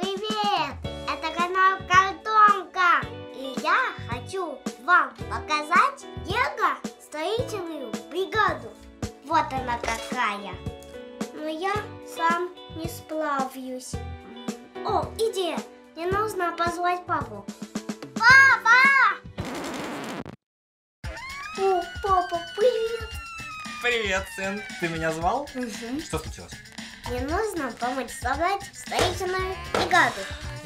Привет! Это канал Картонка. И я хочу вам показать Лего строительную бригаду. Вот она какая. Но я сам не справлюсь. О, идея! Мне нужно позвать папу. Папа! О, папа, привет! Привет, сын. Ты меня звал? Угу. Что случилось? Мне нужно помочь собрать строительную бригаду.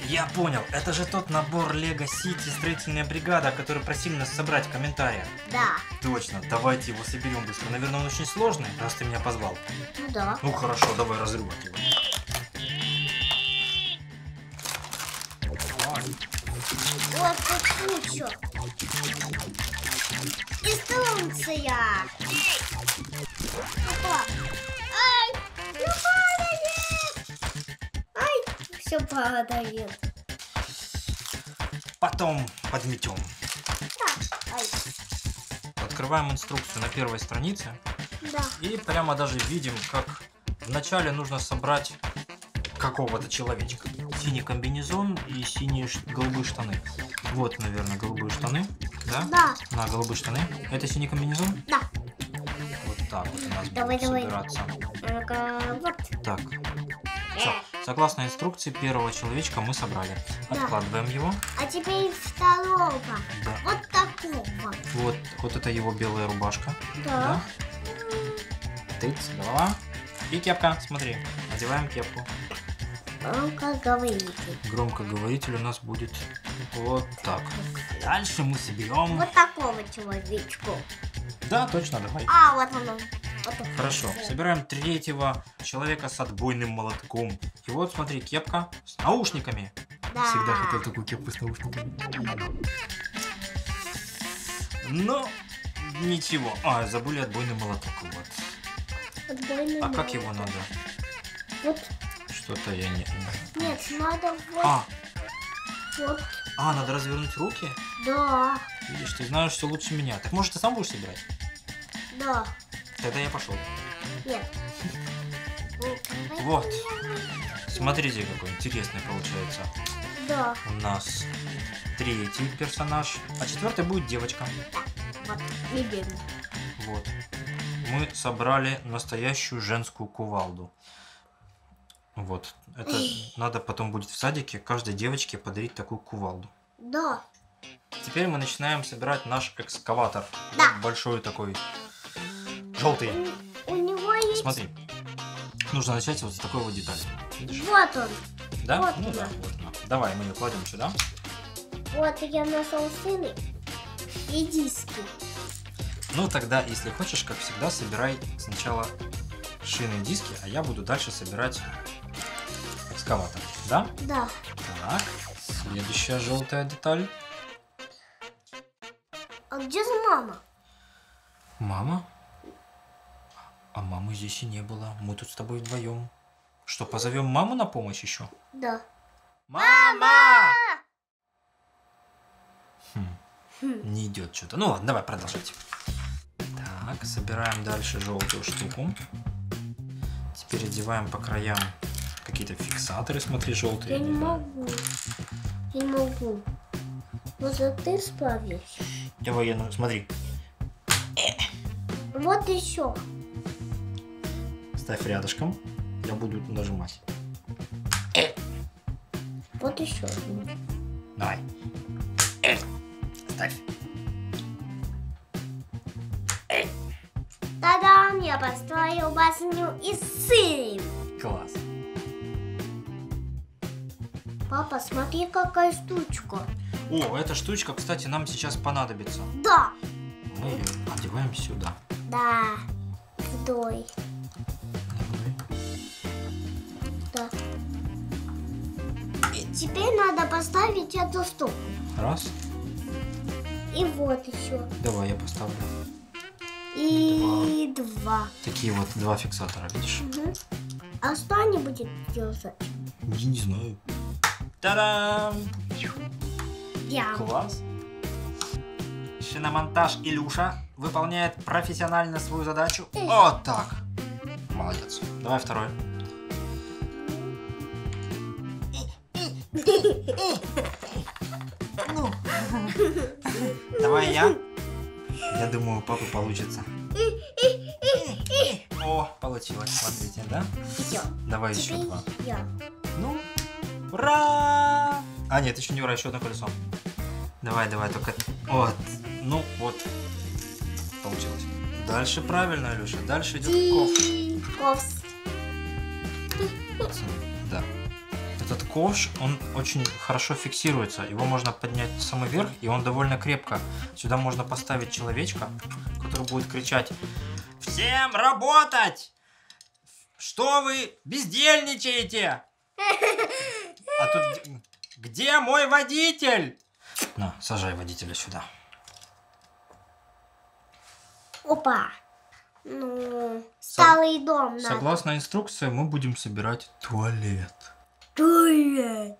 Я понял. Это же тот набор Лего Сити строительная бригада, который просили нас собрать в комментариях. Да. Точно. Давайте его соберем быстро. Наверное, он очень сложный, раз ты меня позвал. Ну да. Ну хорошо, давай разрывать его. Вот тут куча. Инструкция. Опа. Все падает. Потом подметем. Ай, Открываем инструкцию на первой странице. да. И прямо даже видим, как вначале нужно собрать какого-то человечка. Синий комбинезон и синие голубые штаны. Вот, наверное, голубые штаны. Да? Да, На голубые штаны. Это синий комбинезон? да. Вот так вот у нас Давай, будет давай. собираться. Ну-ка, вот. Так. Всё. Согласно инструкции, первого человечка мы собрали. Да. Откладываем его. А теперь второго. Да. Вот такого. Вот, вот это его белая рубашка. Да. Тыц, голова. И кепка, смотри. Одеваем кепку. Ну-ка, говорите. Громкоговоритель у нас будет вот так. Дальше мы соберем... Вот такого человечку. Да, точно, давай. А. Вот он. Хорошо, собираем третьего человека с отбойным молотком. И вот, смотри, кепка с наушниками. Да. Всегда хотел такую кепку с наушниками. Но ничего. А, забыли отбойный молоток. Вот. Отбойный А как молот. его надо? Вот. Что-то я не... Нет, надо вот. А, Вот. а, надо развернуть руки? Да. Видишь, ты знаешь все лучше меня. Так может ты сам будешь собирать? Да. Тогда я пошел. Нет. Вот. Смотрите, какой интересный получается. Да. У нас третий персонаж, а четвертый будет девочка. Вот. Не бедно. Вот. Мы собрали настоящую женскую кувалду. Вот. Это надо потом будет в садике каждой девочке подарить такую кувалду. Да. Теперь мы начинаем собирать наш экскаватор. Да. Вот большой такой. Желтый. У, у него есть... Смотри. Нужно начать вот с такой вот детали. Видишь? Вот он. Да? Вот ну да, она. вот она. Давай, мы ее кладем сюда. Вот я нашел сыны и диски. Ну тогда, если хочешь, как всегда, собирай сначала шины и диски, а я буду дальше собирать экскаватор. Да? Да. Так, следующая желтая деталь. А где же мама? Мама? А мамы здесь и не было. Мы тут с тобой вдвоем. Что, позовем маму на помощь еще? Да. Мама! Хм, Хм. не идет что-то. Ну ладно, давай продолжать. Так, собираем дальше желтую штуку. Теперь одеваем по краям какие-то фиксаторы, смотри, желтые. Я не могу. Я не могу. Может, ты справишься? Давай я, ну, смотри, Вот еще. Ставь рядышком. Я буду нажимать. Вот еще. Давай. Ставь. Та-дам! Я построил башню из сыра. Класс. Папа, смотри, какая штучка. О, эта штучка, кстати, нам сейчас понадобится. Да. Мы ее одеваем сюда. Да. Вдой. И теперь надо поставить эту штуку. Раз. И вот еще. Давай я поставлю. И два. Такие вот два фиксатора, видишь? Мгм. А что они будут делать? Я не знаю. Та-дам! Класс. Шиномонтаж Илюша выполняет профессионально свою задачу. Эй. Вот так. Молодец. Давай второй. Ну. Давай я. Я думаю, у папы получится. О, получилось, смотрите, да? Все. Давай еще два. я. Ну, ура! А, нет, еще не ура, еще одно колесо. Давай, давай, только... Вот, ну, вот. Получилось. Дальше правильно, Алеша. Дальше идет ковш. Ковс. Да. Этот ковш, он очень хорошо фиксируется. Его можно поднять в самый верх, и он довольно крепко. Сюда можно поставить человечка, который будет кричать «Всем работать! Что вы бездельничаете? А тут где- мой водитель?» На, сажай водителя сюда. Опа. Ну, старый дом надо. Согласно инструкции, мы будем собирать туалет. Туалет.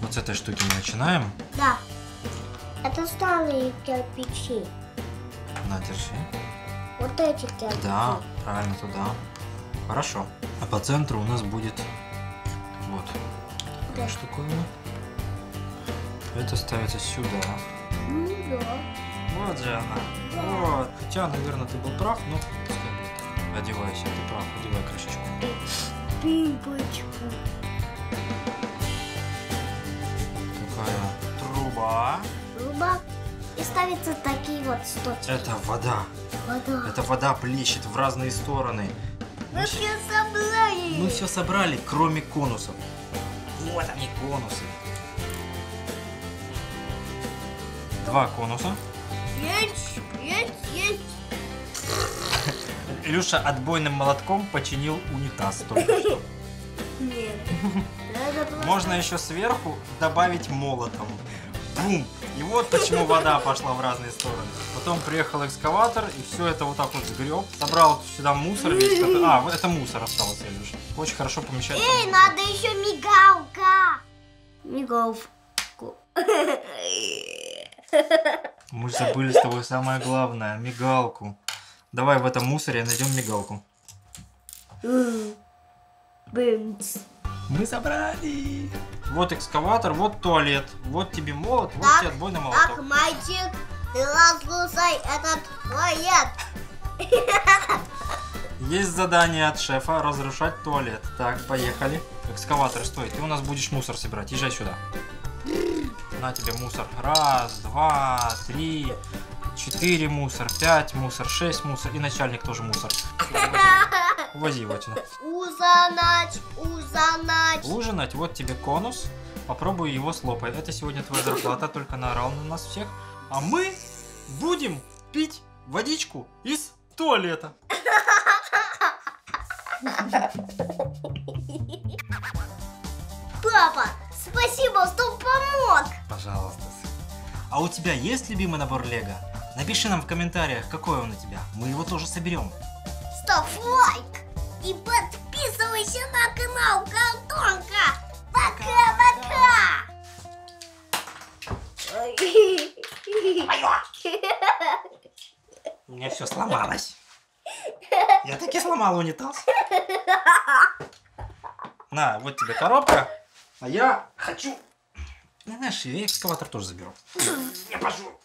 Вот с этой штуки мы начинаем. Да. Это старые кирпичи. На, держи. Вот эти кирпичи. Да, правильно туда. Хорошо. А по центру у нас будет вот Да. штуковина. Это ставится сюда. Ну да. Вот же она. Вот. Хотя, наверное, ты был прав, но пускай будет. Одевайся, ты прав, одевай крышечку. Пимпочку. Такая труба. Труба. И ставятся такие вот сточки. Это вода. Вода. Это вода плещет в разные стороны. Мы все собрали. Мы все собрали, кроме конусов. Вот они, конусы. Два конуса. Есть, есть, есть. Илюша отбойным молотком починил унитаз только что. Нет. Можно еще сверху добавить молотом. Бум! И вот почему вода пошла в разные стороны. Потом приехал экскаватор и все это вот так вот сгреб. Собрал сюда мусор весь. который- А, вот это мусор остался, Илюша. Очень хорошо помещается. Эй, надо еще мигалка. Мигалку. Мы же забыли с тобой самое главное, мигалку. Давай в этом мусоре найдем мигалку. Мы собрали. Вот экскаватор, вот туалет, вот тебе молот, вот Так, тебе отбойный Так, молоток. мальчик, ты разрушай этот туалет. Есть задание от шефа разрушать туалет. Так, поехали. Экскаватор, стой, ты у нас будешь мусор собирать. Езжай сюда. На тебе мусор. Раз, два, три, четыре мусор, пять мусор, шесть мусор. И начальник тоже мусор. Увози его отсюда. Узанать, узанать. Ужинать, вот тебе конус. Попробуй его слопай. Это сегодня твоя зарплата, только наорал на нас всех. А мы будем пить водичку из туалета. Папа, спасибо, что помог. Пожалуйста. сын. А у тебя есть любимый набор Лего? Напиши нам в комментариях, какой он у тебя. Мы его тоже соберем. Ставь лайк и подписывайся на канал Картонка. Пока-пока. У меня все сломалось. Я таки сломал унитаз. На, вот тебе коробка. А я хочу... Знаешь, я экскаватор тоже заберу. Я пошел.